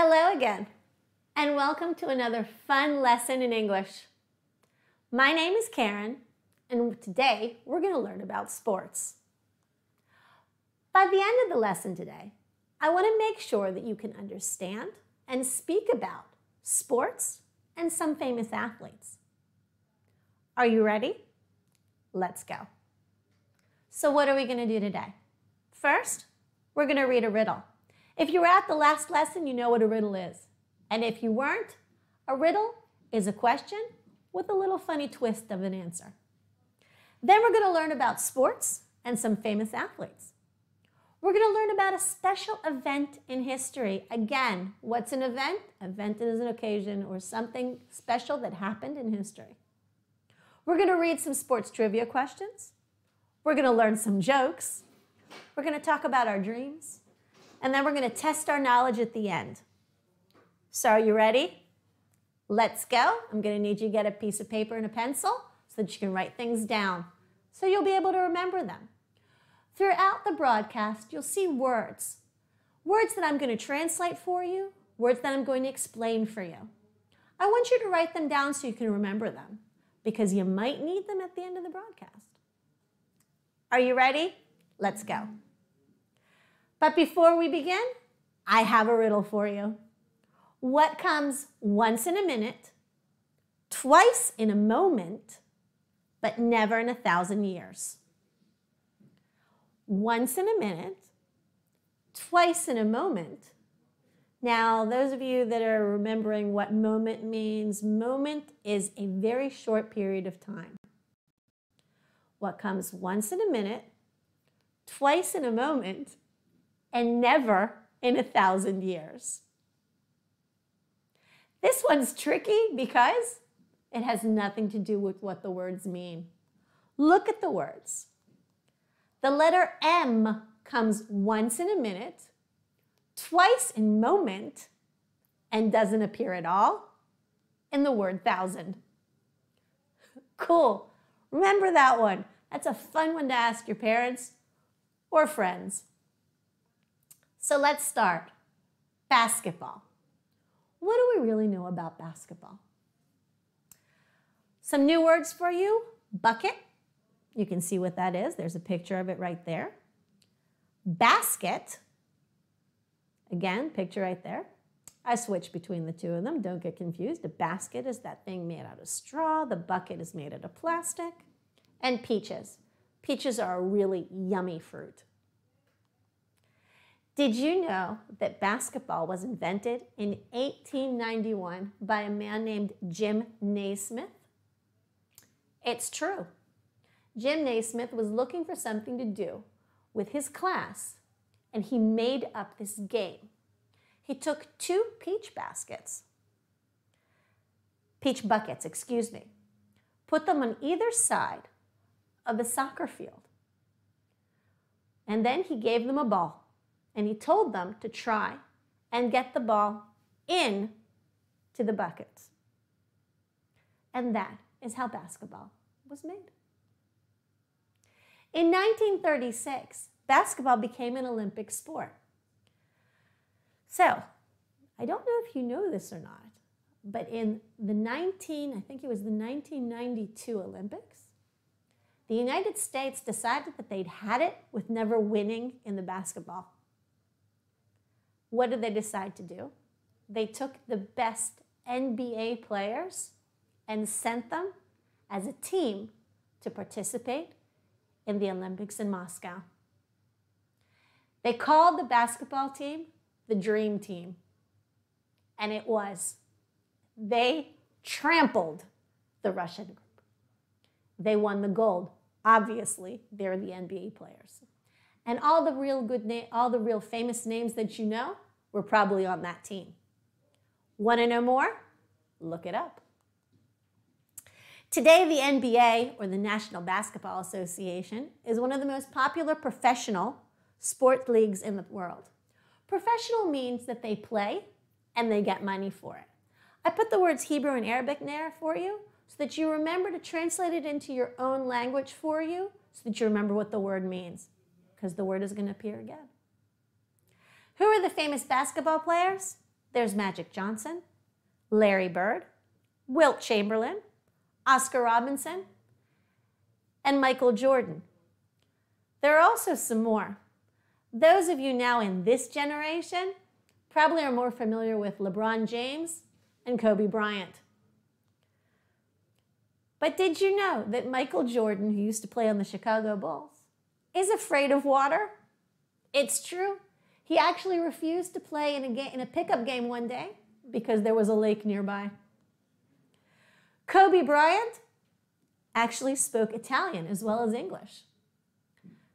Hello again, and welcome to another fun lesson in English. My name is Karen, and today we're going to learn about sports. By the end of the lesson today, I want to make sure that you can understand and speak about sports and some famous athletes. Are you ready? Let's go. So, what are we going to do today? First, we're going to read a riddle. If you were at the last lesson, you know what a riddle is. And if you weren't, a riddle is a question with a little funny twist of an answer. Then we're going to learn about sports and some famous athletes. We're going to learn about a special event in history. Again, what's an event? Event is an occasion or something special that happened in history. We're going to read some sports trivia questions. We're going to learn some jokes. We're going to talk about our dreams and then we're going to test our knowledge at the end. So, are you ready? Let's go. I'm going to need you to get a piece of paper and a pencil so that you can write things down so you'll be able to remember them. Throughout the broadcast, you'll see words. Words that I'm going to translate for you, words that I'm going to explain for you. I want you to write them down so you can remember them because you might need them at the end of the broadcast. Are you ready? Let's go. But before we begin, I have a riddle for you. What comes once in a minute, twice in a moment, but never in a thousand years? Once in a minute, twice in a moment. Now, those of you that are remembering what moment means, moment is a very short period of time. What comes once in a minute, twice in a moment, and never in a thousand years. This one's tricky because it has nothing to do with what the words mean. Look at the words. The letter M comes once in a minute, twice in moment, and doesn't appear at all in the word thousand. Cool. Remember that one. That's a fun one to ask your parents or friends. So let's start. Basketball. What do we really know about basketball? Some new words for you bucket. You can see what that is. There's a picture of it right there. Basket. Again, picture right there. I switch between the two of them. Don't get confused. A basket is that thing made out of straw. The bucket is made out of plastic. And peaches. Peaches are a really yummy fruit. Did you know that basketball was invented in 1891 by a man named Jim Naismith? It's true. Jim Naismith was looking for something to do with his class, and he made up this game. He took two peach baskets, peach buckets, excuse me, put them on either side of a soccer field, and then he gave them a ball and he told them to try and get the ball in to the buckets. And that is how basketball was made. In 1936, basketball became an Olympic sport. So, I don't know if you know this or not, but in the 19, I think it was the 1992 Olympics, the United States decided that they'd had it with never winning in the basketball. What did they decide to do? They took the best NBA players and sent them as a team to participate in the Olympics in Moscow. They called the basketball team the Dream Team, and it was. They trampled the Russian group. They won the gold. Obviously, they're the NBA players. And all the real good na- all the real famous names that you know were probably on that team. Want to know more? Look it up. Today, the NBA, or the National Basketball Association, is one of the most popular professional sport leagues in the world. Professional means that they play and they get money for it. I put the words Hebrew and Arabic there for you so that you remember to translate it into your own language for you so that you remember what the word means because the word is going to appear again. Who are the famous basketball players? There's Magic Johnson, Larry Bird, Wilt Chamberlain, Oscar Robinson, and Michael Jordan. There are also some more. Those of you now in this generation probably are more familiar with LeBron James and Kobe Bryant. But did you know that Michael Jordan, who used to play on the Chicago Bulls, is afraid of water? It's true. He actually refused to play in a, in a pickup game one day because there was a lake nearby. Kobe Bryant actually spoke Italian as well as English.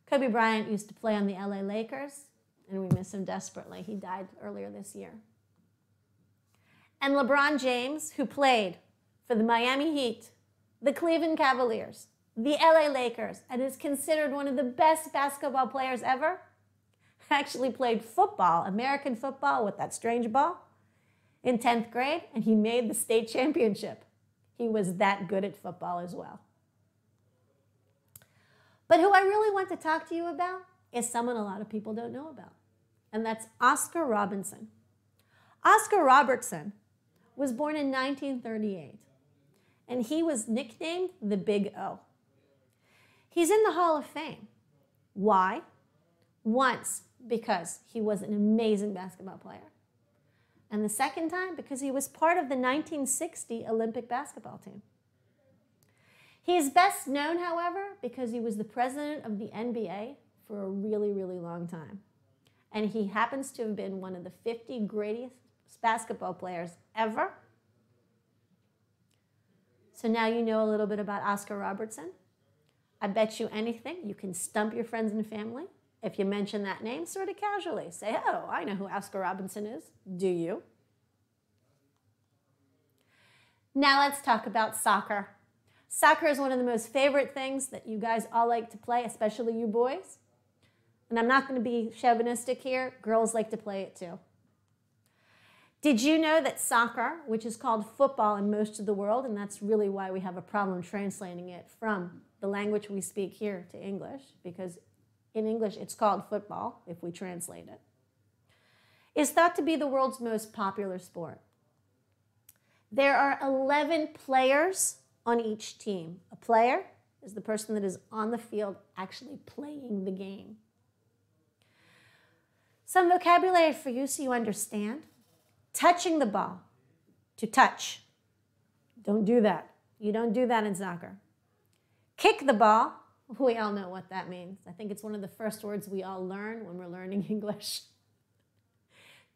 Kobe Bryant used to play on the LA Lakers, and we miss him desperately. He died earlier this year. And LeBron James, who played for the Miami Heat, the Cleveland Cavaliers, the LA Lakers, and is considered one of the best basketball players ever, actually played football, American football with that strange ball, in 10th grade, and he made the state championship. He was that good at football as well. But who I really want to talk to you about is someone a lot of people don't know about, and that's Oscar Robertson. Oscar Robertson was born in 1938, and he was nicknamed the Big O. He's in the Hall of Fame. Why? Once, because he was an amazing basketball player. And the second time, because he was part of the 1960 Olympic basketball team. He is best known, however, because he was the president of the NBA for a really, really long time. And he happens to have been one of the 50 greatest basketball players ever. So now you know a little bit about Oscar Robertson. I bet you anything, you can stump your friends and family if you mention that name sort of casually. Say, oh, I know who Oscar Robinson is. Do you? Now let's talk about soccer. Soccer is one of the most favorite things that you guys all like to play, especially you boys. And I'm not going to be chauvinistic here, girls like to play it too. Did you know that soccer, which is called football in most of the world, and that's really why we have a problem translating it from the language we speak here to English, because in English it's called football if we translate it, is thought to be the world's most popular sport. There are 11 players on each team. A player is the person that is on the field actually playing the game. Some vocabulary for you so you understand. Touching the ball, to touch. Don't do that. You don't do that in soccer. Kick the ball, we all know what that means. I think it's one of the first words we all learn when we're learning English.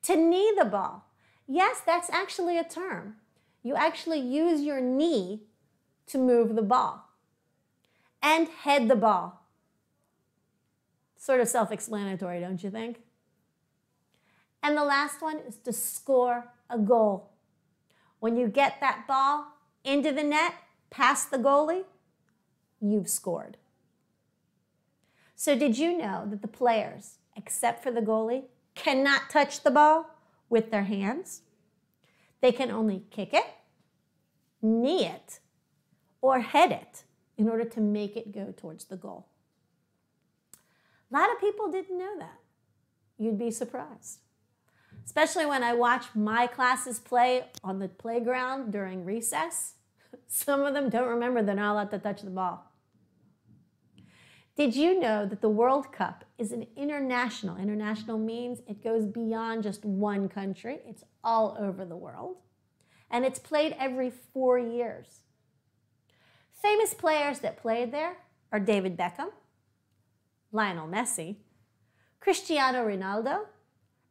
to knee the ball, yes, that's actually a term. You actually use your knee to move the ball. And head the ball. Sort of self explanatory, don't you think? And the last one is to score a goal. When you get that ball into the net, past the goalie, you've scored. So, did you know that the players, except for the goalie, cannot touch the ball with their hands? They can only kick it, knee it, or head it in order to make it go towards the goal. A lot of people didn't know that. You'd be surprised especially when I watch my classes play on the playground during recess. Some of them don't remember they're not allowed to touch the ball. Did you know that the World Cup is an international? International means it goes beyond just one country, it's all over the world. And it's played every four years. Famous players that played there are David Beckham, Lionel Messi, Cristiano Ronaldo,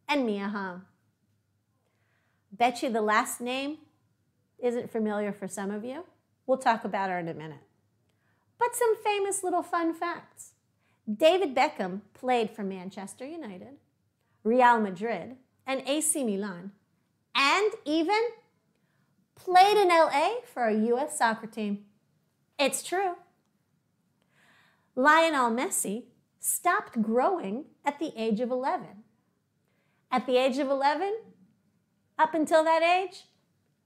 and Mia Hamm. Bet you the last name isn't familiar for some of you. We'll talk about her in a minute. But some famous little fun facts. David Beckham played for Manchester United, Real Madrid, and AC Milan, and even played in LA for a US soccer team. It's true. Lionel Messi stopped growing at the age of 11. At the age of 11, up until that age,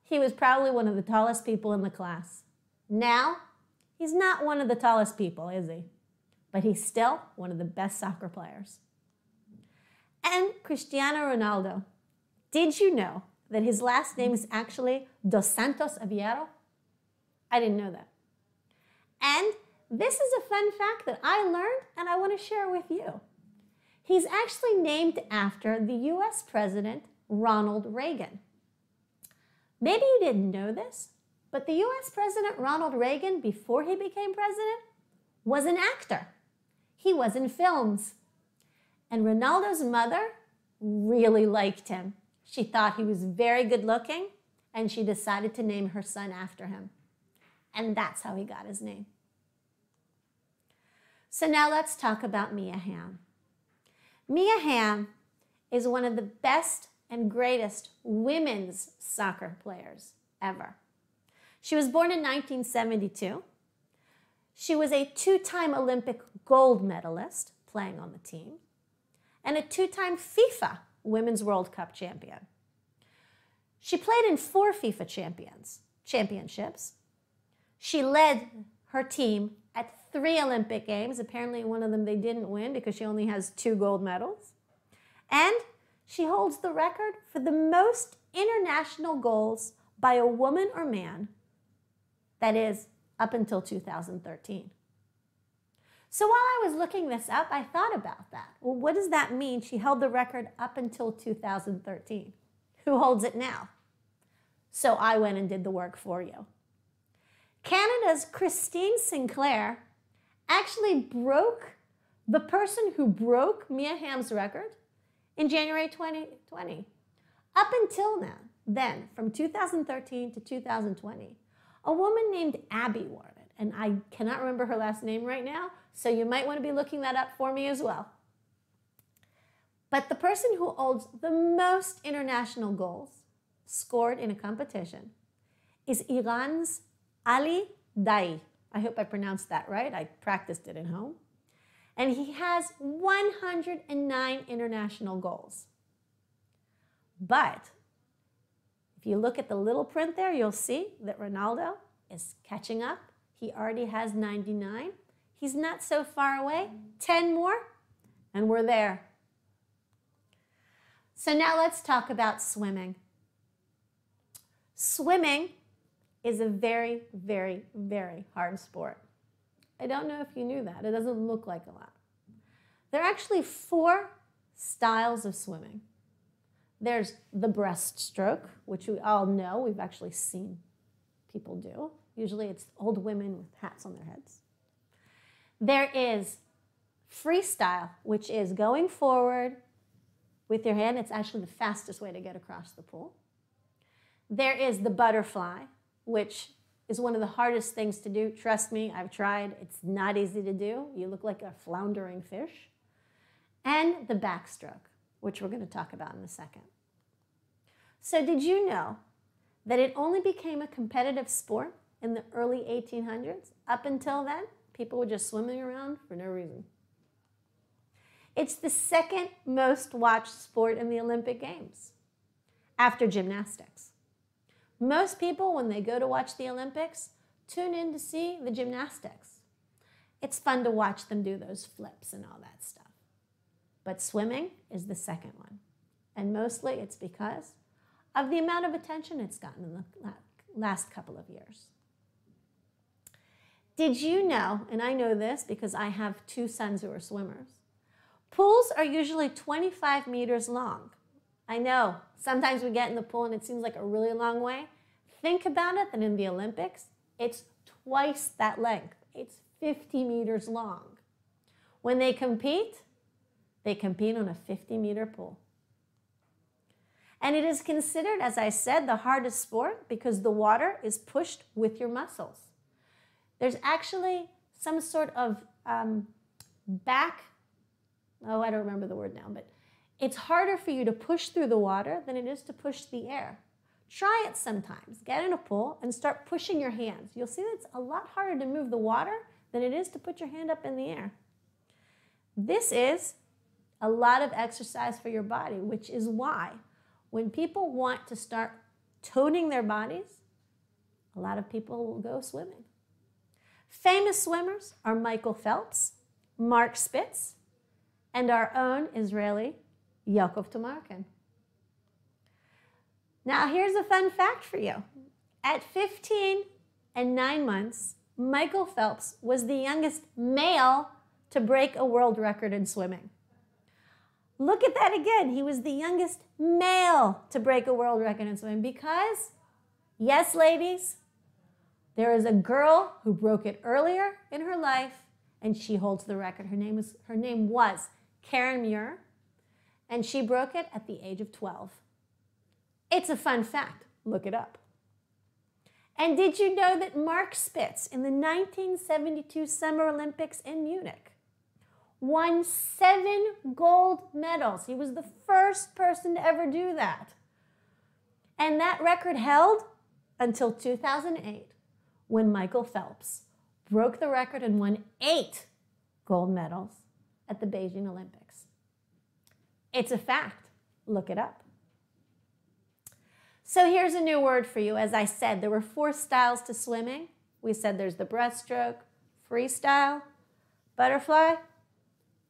he was probably one of the tallest people in the class. Now, he's not one of the tallest people, is he? But he's still one of the best soccer players. And Cristiano Ronaldo. Did you know that his last name is actually Dos Santos Aveiro? I didn't know that. And this is a fun fact that I learned and I want to share with you. He's actually named after the US President Ronald Reagan. Maybe you didn't know this, but the US President Ronald Reagan, before he became president, was an actor. He was in films. And Ronaldo's mother really liked him. She thought he was very good looking, and she decided to name her son after him. And that's how he got his name. So now let's talk about Mia Hamm. Mia Hamm is one of the best and greatest women's soccer players ever. She was born in 1972. She was a two time Olympic gold medalist playing on the team and a two time FIFA Women's World Cup champion. She played in four FIFA champions, championships. She led her team at three Olympic Games. Apparently, one of them they didn't win because she only has two gold medals. And she holds the record for the most international goals by a woman or man, that is, up until 2013. So while I was looking this up, I thought about that. Well, what does that mean? She held the record up until 2013. Who holds it now? So I went and did the work for you. Canada's Christine Sinclair actually broke the person who broke Mia Hamm's record in January 2020. Up until now, then, from 2013 to 2020, a woman named Abby won it. And I cannot remember her last name right now, so you might want to be looking that up for me as well. But the person who holds the most international goals scored in a competition is Iran's Ali Daei. I hope I pronounced that right. I practiced it at home. And he has 109 international goals. But if you look at the little print there, you'll see that Ronaldo is catching up. He already has 99. He's not so far away. 10 more, and we're there. So now let's talk about swimming. Swimming is a very, very, very hard sport. I don't know if you knew that. It doesn't look like a lot. There are actually four styles of swimming. There's the breaststroke, which we all know, we've actually seen people do. Usually it's old women with hats on their heads. There is freestyle, which is going forward with your hand. It's actually the fastest way to get across the pool. There is the butterfly, which is one of the hardest things to do. Trust me, I've tried. It's not easy to do. You look like a floundering fish. And the backstroke, which we're going to talk about in a second. So, did you know that it only became a competitive sport in the early 1800s? Up until then, people were just swimming around for no reason. It's the second most watched sport in the Olympic Games after gymnastics. Most people, when they go to watch the Olympics, tune in to see the gymnastics. It's fun to watch them do those flips and all that stuff. But swimming is the second one. And mostly it's because of the amount of attention it's gotten in the last couple of years. Did you know, and I know this because I have two sons who are swimmers, pools are usually 25 meters long. I know. Sometimes we get in the pool and it seems like a really long way. Think about it that in the Olympics, it's twice that length. It's 50 meters long. When they compete, they compete on a 50 meter pool. And it is considered, as I said, the hardest sport because the water is pushed with your muscles. There's actually some sort of um, back, oh, I don't remember the word now, but it's harder for you to push through the water than it is to push the air. Try it sometimes. Get in a pool and start pushing your hands. You'll see that it's a lot harder to move the water than it is to put your hand up in the air. This is a lot of exercise for your body, which is why when people want to start toning their bodies, a lot of people will go swimming. Famous swimmers are Michael Phelps, Mark Spitz, and our own Israeli Yaakov Toumarkin. Now, here's a fun fact for you. At 15 and 9 months, Michael Phelps was the youngest male to break a world record in swimming. Look at that again. He was the youngest male to break a world record in swimming because, yes, ladies, there is a girl who broke it earlier in her life and she holds the record. Her name, is, her name was Karen Muir, and she broke it at the age of 12. It's a fun fact. Look it up. And did you know that Mark Spitz in the 1972 Summer Olympics in Munich won seven gold medals? He was the first person to ever do that. And that record held until 2008 when Michael Phelps broke the record and won eight gold medals at the Beijing Olympics. It's a fact. Look it up. So here's a new word for you. As I said, there were four styles to swimming. We said there's the breaststroke, freestyle, butterfly,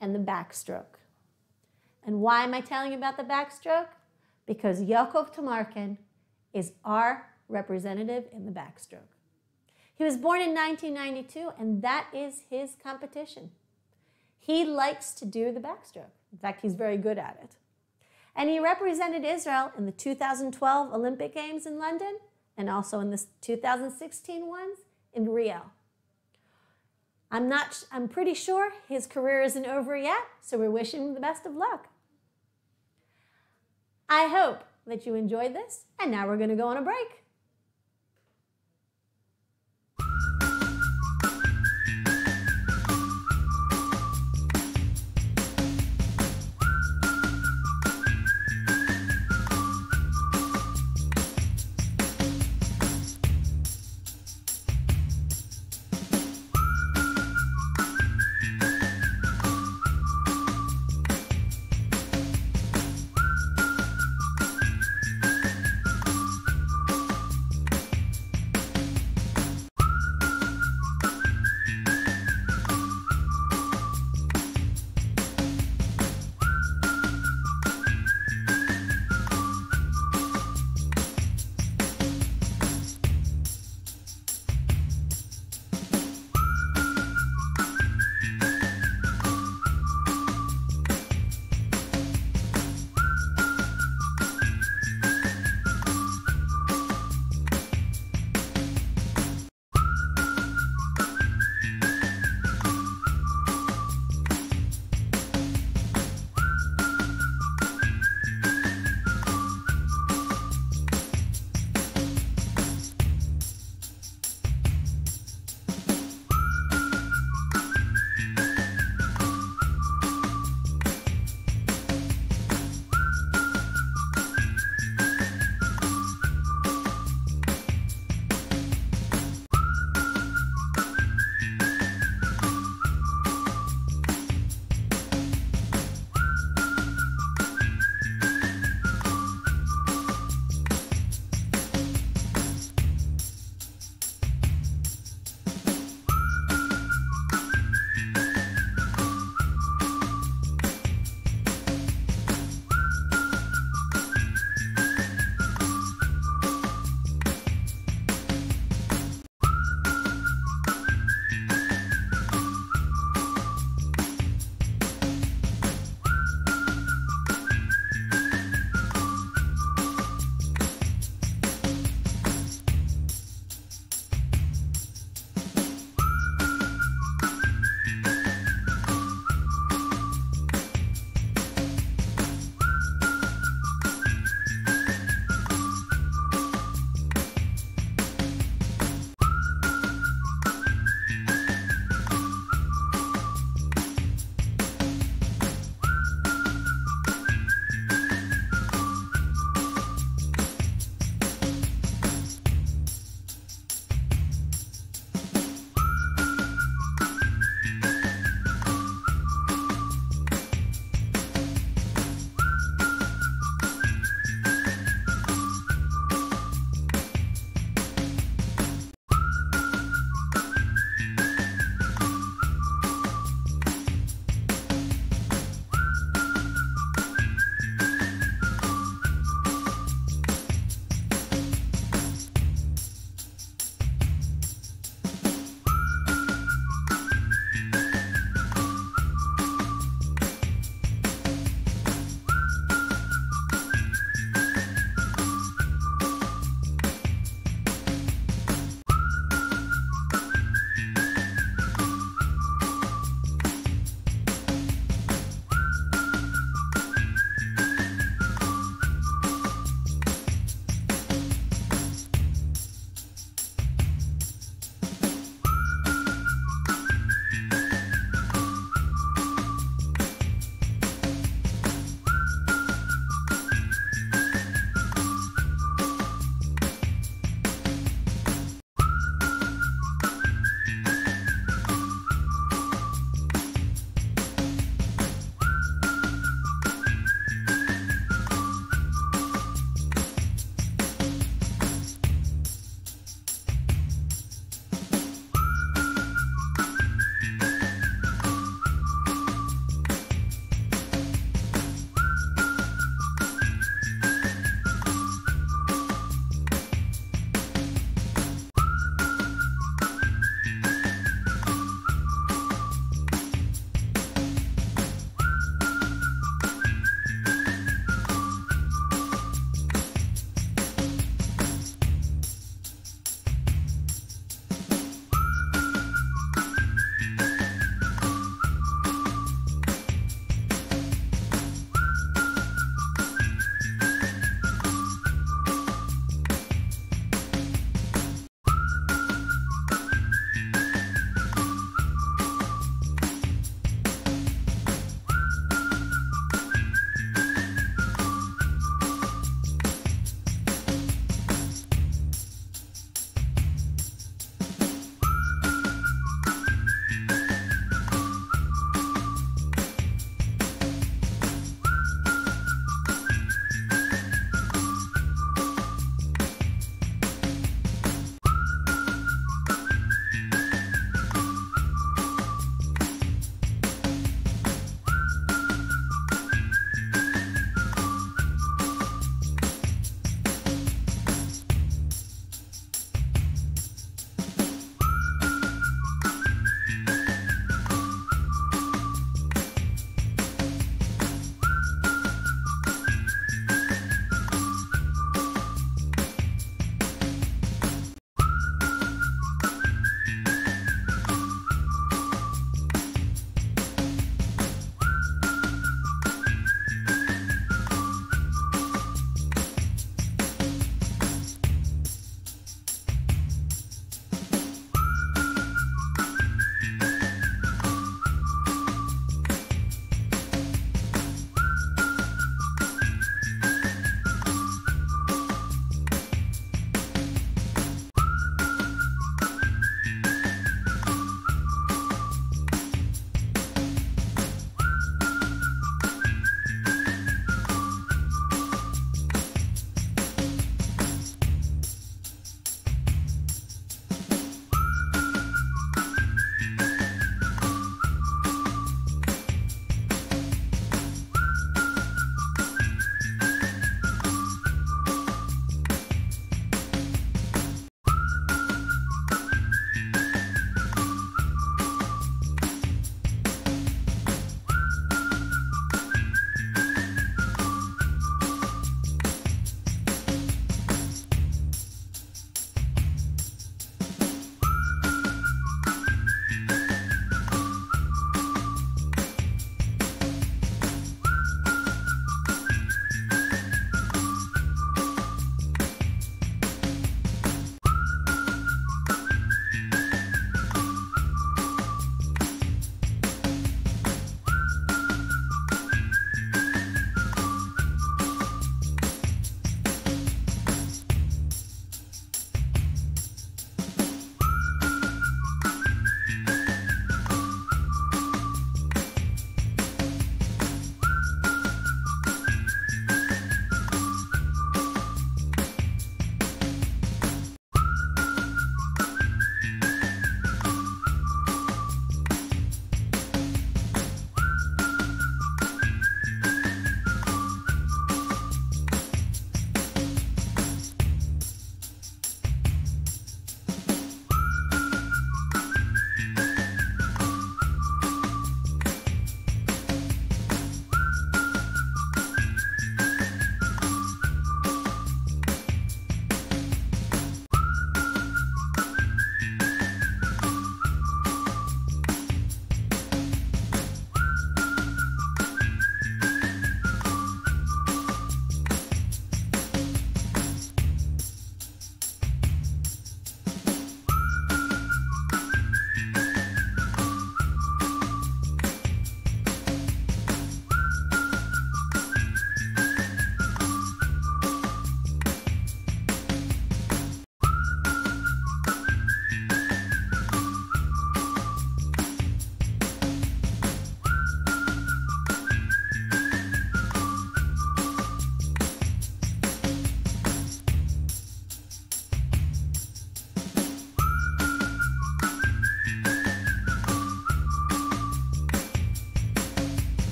and the backstroke. And why am I telling you about the backstroke? Because Yakov Toumarkin is our representative in the backstroke. He was born in 1992, and that is his competition. He likes to do the backstroke. In fact, he's very good at it. And he represented Israel in the 2012 Olympic Games in London and also in the 2016 ones in Rio. I'm not I'm pretty sure his career isn't over yet, so we're wishing him the best of luck. I hope that you enjoyed this, and now we're going to go on a break.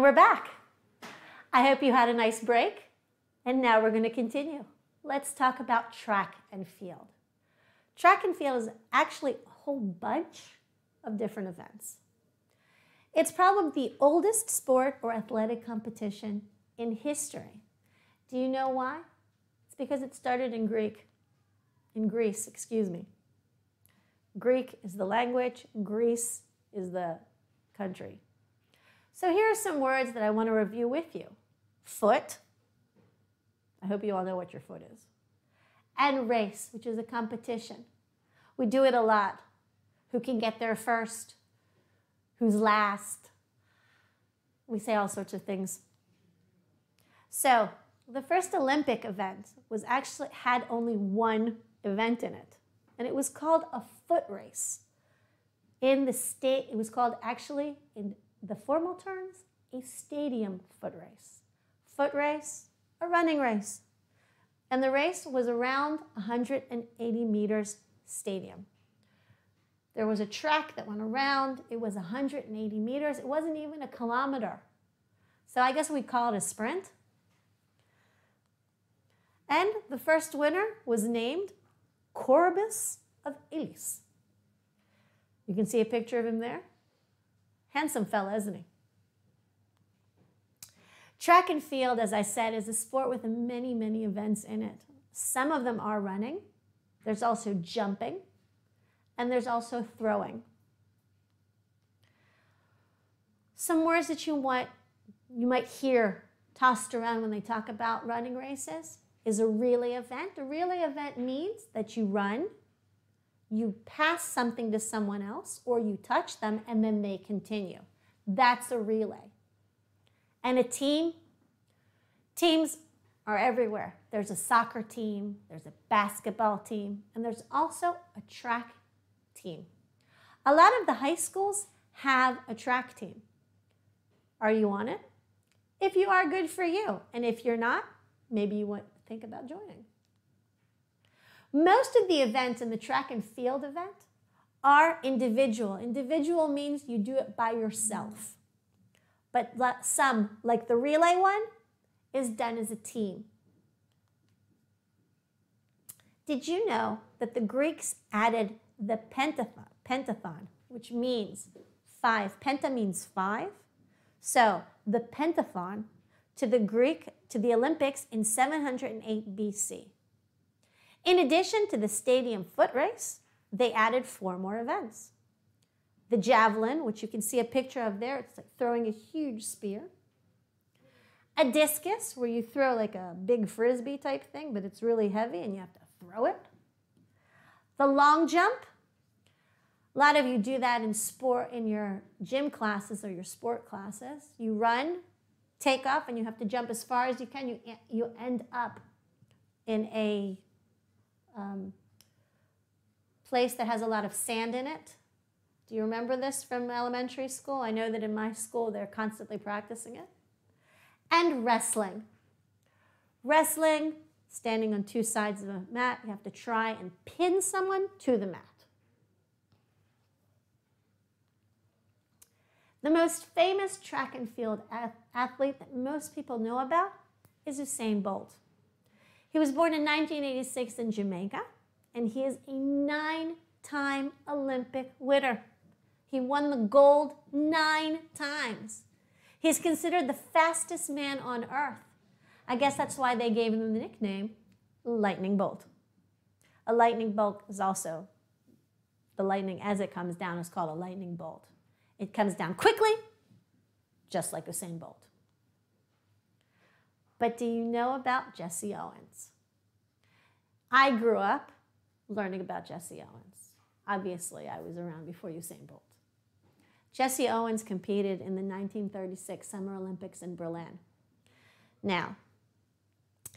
We're back. I hope you had a nice break. And now we're going to continue. Let's talk about track and field. Track and field is actually a whole bunch of different events. It's probably the oldest sport or athletic competition in history. Do you know why? It's because it started in Greek. In Greece, excuse me. Greek is the language, Greece is the country. So here are some words that I want to review with you. Foot. I hope you all know what your foot is. And race, which is a competition. We do it a lot. Who can get there first? Who's last? We say all sorts of things. So, the first Olympic event was actually had only one event in it, and it was called a foot race. In the state, it was called actually in the formal terms, a stadium foot race. Foot race, a running race. And the race was around 180 meters stadium. There was a track that went around. It was 180 meters. It wasn't even a kilometer. So I guess we'd call it a sprint. And the first winner was named Coroebus of Elis. You can see a picture of him there. Handsome fella, isn't he? Track and field, as I said, is a sport with many, many events in it. Some of them are running. There's also jumping. And there's also throwing. Some words that you want, you might hear tossed around when they talk about running races is a relay event. A relay event means that you run, you pass something to someone else, or you touch them, and then they continue. That's a relay. And a team, teams are everywhere. There's a soccer team, there's a basketball team, and there's also a track team. A lot of the high schools have a track team. Are you on it? If you are, good for you. And if you're not, maybe you want to think about joining. Most of the events in the track and field event are individual. Individual means you do it by yourself. But some, like the relay one, is done as a team. Did you know that the Greeks added the pentathon, pentathon, which means five? Penta means five. So the pentathon to the Greek, to the Olympics in 708 BC. In addition to the stadium foot race, they added four more events the javelin, which you can see a picture of there. It's like throwing a huge spear. A discus, where you throw like a big frisbee type thing, but it's really heavy and you have to throw it. The long jump. A lot of you do that in sport in your gym classes or your sport classes. You run, take off, and you have to jump as far as you can. You, you end up in a um, place that has a lot of sand in it do you remember this from elementary school? I know that in my school they're constantly practicing it. And wrestling. Wrestling, standing on two sides of a mat, you have to try and pin someone to the mat. The most famous track and field athlete that most people know about is Usain Bolt. He was born in 1986 in Jamaica, and he is a nine time Olympic winner. He won the gold nine times. He's considered the fastest man on earth. I guess that's why they gave him the nickname Lightning Bolt. A lightning bolt is also, the lightning as it comes down is called a lightning bolt. It comes down quickly, just like Usain Bolt. But do you know about Jesse Owens? I grew up learning about Jesse Owens. Obviously, I was around before Usain Bolt. Jesse Owens competed in the 1936 Summer Olympics in Berlin. Now,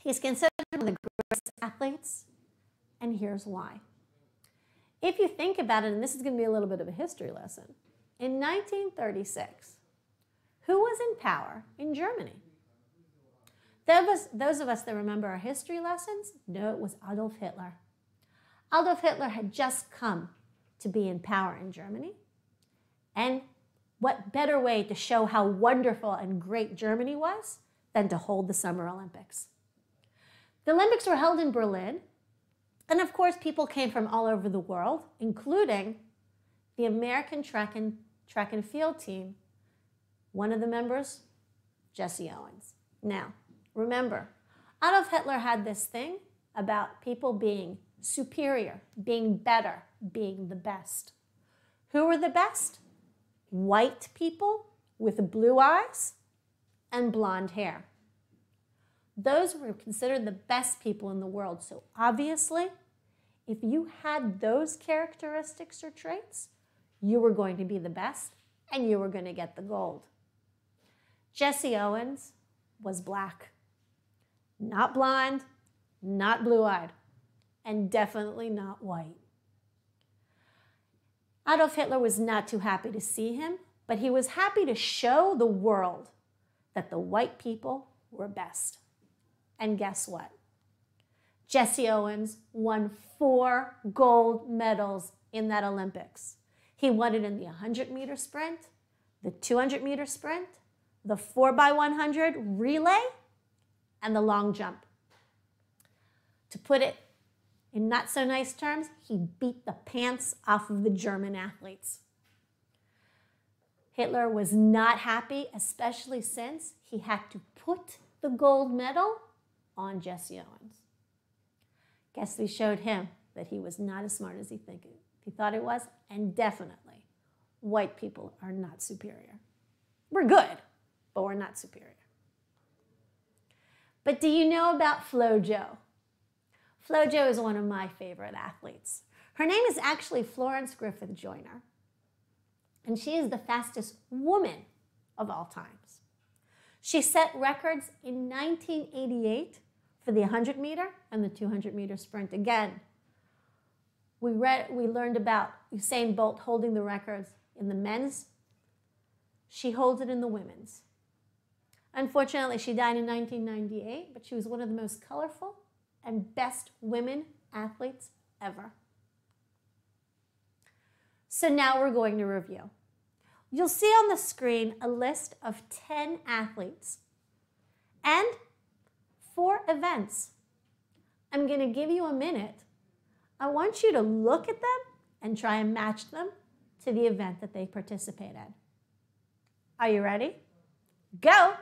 he's considered one of the greatest athletes, and here's why. If you think about it, and this is going to be a little bit of a history lesson, in 1936, who was in power in Germany? Those, of us that remember our history lessons know it was Adolf Hitler. Adolf Hitler had just come to be in power in Germany. And what better way to show how wonderful and great Germany was than to hold the Summer Olympics? The Olympics were held in Berlin, and of course, people came from all over the world, including the American track and, track and field team. One of the members, Jesse Owens. Now, remember, Adolf Hitler had this thing about people being superior, being better, being the best. Who were the best? White people with blue eyes and blonde hair. Those were considered the best people in the world. So obviously, if you had those characteristics or traits, you were going to be the best and you were going to get the gold. Jesse Owens was black, not blonde, not blue eyed, and definitely not white. Adolf Hitler was not too happy to see him, but he was happy to show the world that the white people were best. And guess what? Jesse Owens won four gold medals in that Olympics. He won it in the 100 meter sprint, the 200 meter sprint, the 4x100 relay, and the long jump. To put it in not so nice terms, he beat the pants off of the German athletes. Hitler was not happy, especially since he had to put the gold medal on Jesse Owens. Guess we showed him that he was not as smart as he, think, he thought he was, and definitely white people are not superior. We're good, but we're not superior. But do you know about FloJo? FloJo is one of my favorite athletes. Her name is actually Florence Griffith Joyner, and she is the fastest woman of all times. She set records in 1988 for the 100 meter and the 200 meter sprint. Again, we, read, we learned about Usain Bolt holding the records in the men's. She holds it in the women's. Unfortunately, she died in 1998, but she was one of the most colorful and best women athletes ever. So now we're going to review. You'll see on the screen a list of 10 athletes and four events. I'm going to give you a minute. I want you to look at them and try and match them to the event that they participated. Are you ready? Go!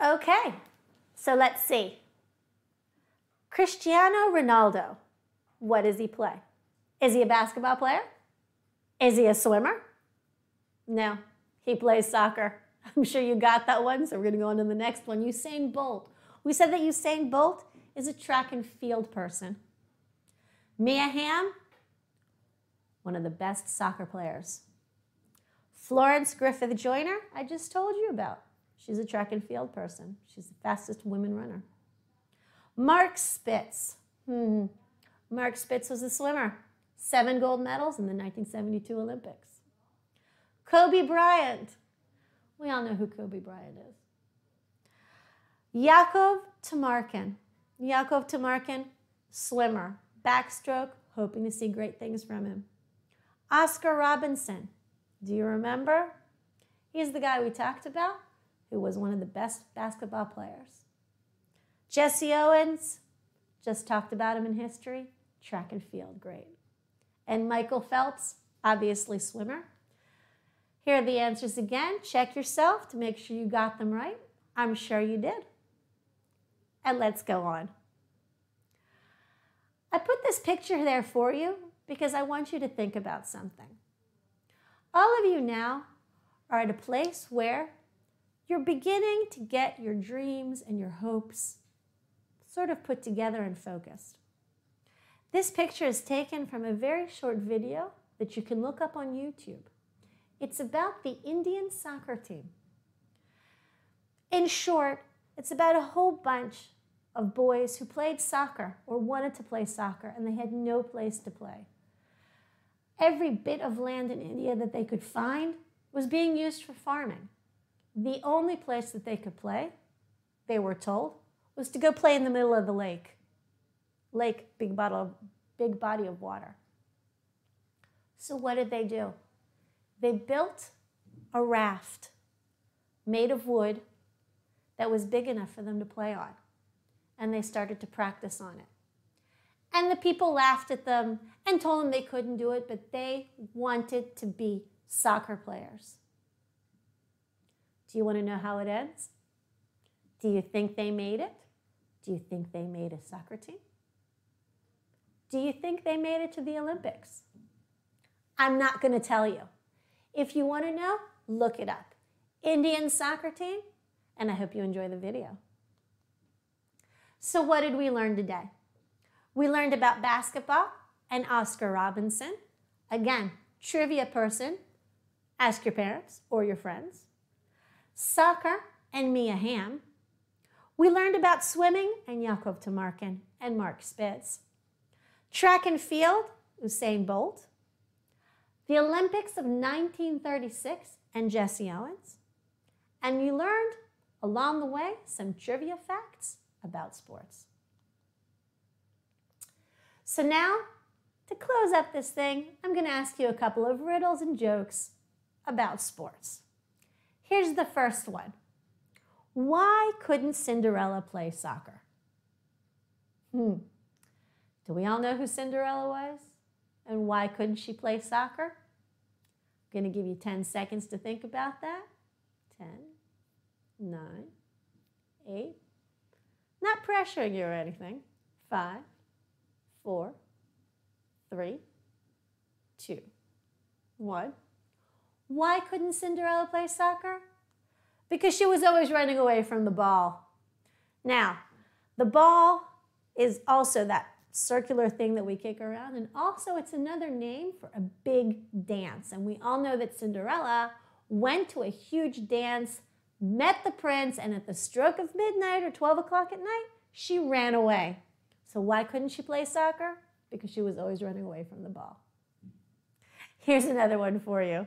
Okay, so let's see. Cristiano Ronaldo, what does he play? Is he a basketball player? Is he a swimmer? No, he plays soccer. I'm sure you got that one, so we're going to go on to the next one. Usain Bolt. We said that Usain Bolt is a track and field person. Mia Hamm, one of the best soccer players. Florence Griffith Joyner, I just told you about. She's a track and field person. She's the fastest women runner. Mark Spitz. Hmm. Mark Spitz was a swimmer. Seven gold medals in the 1972 Olympics. Kobe Bryant. We all know who Kobe Bryant is. Yakov Toumarkin. Yakov Toumarkin, swimmer, backstroke, hoping to see great things from him. Oscar Robinson. Do you remember? He's the guy we talked about who was one of the best basketball players. Jesse Owens, just talked about him in history, track and field, great. And Michael Phelps, obviously swimmer. Here are the answers again. Check yourself to make sure you got them right. I'm sure you did. And let's go on. I put this picture there for you because I want you to think about something. All of you now are at a place where you're beginning to get your dreams and your hopes sort of put together and focused. This picture is taken from a very short video that you can look up on YouTube. It's about the Indian soccer team. In short, it's about a whole bunch of boys who played soccer or wanted to play soccer and they had no place to play. Every bit of land in India that they could find was being used for farming. The only place that they could play, they were told, was to go play in the middle of the lake. Lake, big, bottle, big body of water. So what did they do? They built a raft made of wood that was big enough for them to play on. And they started to practice on it. And the people laughed at them and told them they couldn't do it, but they wanted to be soccer players. Do you want to know how it ends? Do you think they made it? Do you think they made a soccer team? Do you think they made it to the Olympics? I'm not going to tell you. If you want to know, look it up. Indian soccer team, and I hope you enjoy the video. So what did we learn today? We learned about basketball and Oscar Robinson. Again, trivia person. Ask your parents or your friends. Soccer and Mia Hamm. We learned about swimming and Yakov Toumarkin and Mark Spitz. Track and field, Usain Bolt. The Olympics of 1936 and Jesse Owens. And you learned along the way some trivia facts about sports. So now, to close up this thing, I'm going to ask you a couple of riddles and jokes about sports. Here's the first one. Why couldn't Cinderella play soccer? Hmm. Do we all know who Cinderella was? And why couldn't she play soccer? I'm going to give you 10 seconds to think about that. 10, 9, 8, not pressuring you or anything. Five, four, three, two, one. Why couldn't Cinderella play soccer? Because she was always running away from the ball. Now, the ball is also that circular thing that we kick around, and also it's another name for a big dance. And we all know that Cinderella went to a huge dance met the prince, and at the stroke of midnight or 12 o'clock at night, she ran away. So why couldn't she play soccer? Because she was always running away from the ball. Here's another one for you.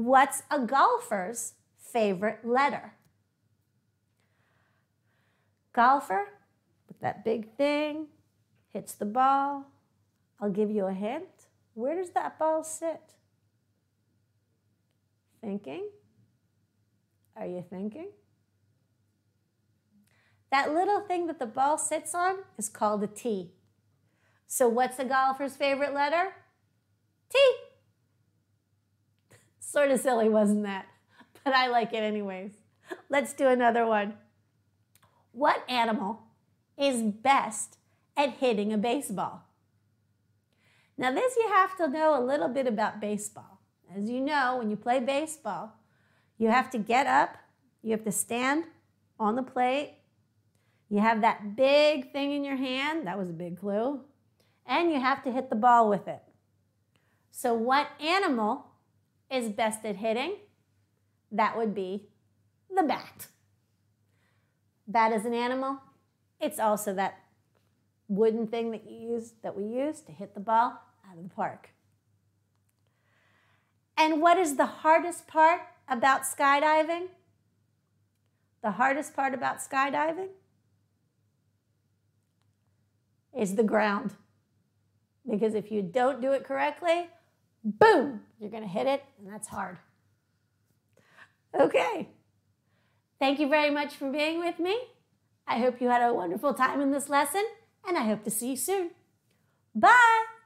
What's a golfer's favorite letter? Golfer, with that big thing, hits the ball. I'll give you a hint. Where does that ball sit? Thinking? Are you thinking? That little thing that the ball sits on is called a tee. So what's a golfer's favorite letter? T. Sort of silly, wasn't that? But I like it anyways. let's do another one. What animal is best at hitting a baseball? Now, this you have to know a little bit about baseball. As you know, when you play baseball, you have to get up, you have to stand on the plate, you have that big thing in your hand, that was a big clue, and you have to hit the ball with it. So, what animal is best at hitting? That would be the bat. Bat is an animal. It's also that wooden thing that you use that we use to hit the ball out of the park. And what is the hardest part about skydiving? The hardest part about skydiving is the ground. Because if you don't do it correctly, boom, you're going to hit it, and that's hard. Okay. Thank you very much for being with me. I hope you had a wonderful time in this lesson, and I hope to see you soon. Bye.